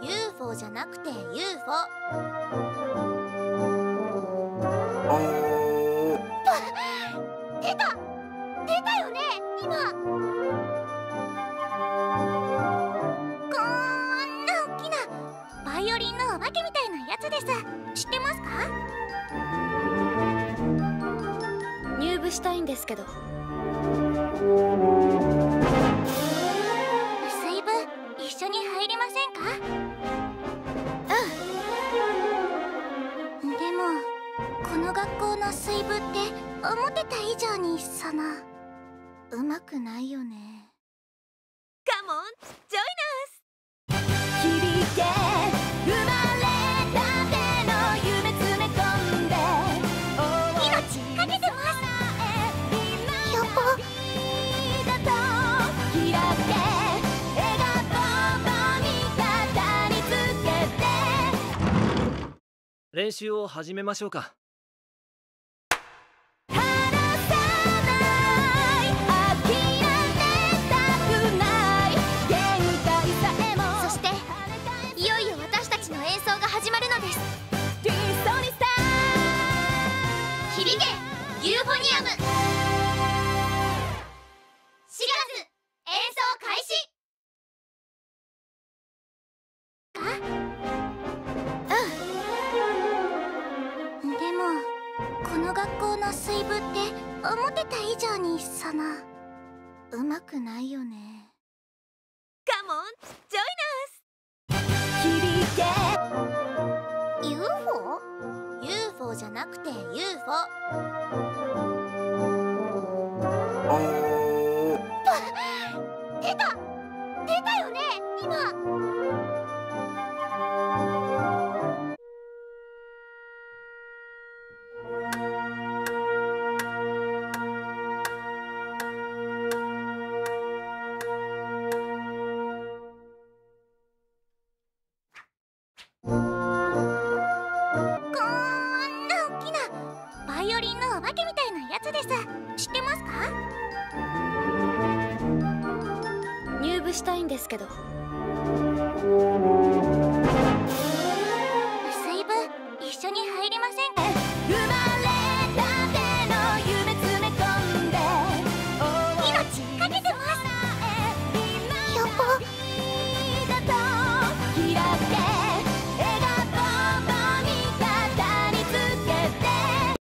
UFO じゃなくて UFO したいんですけど。水部一緒に入りませんか？うん。でもこの学校の水部って思ってた以上にそのうまくないよね。カモンジョイナス響けるのです。理想にさ。響けユーフォニアムこの学校の水部って思ってた以上にそのうまくないよね。カモンジョイナス響け UFO?UFO じゃなくて UFO 出た！出たよね今けみたいなやつです。知ってますか？入部したいんですけど。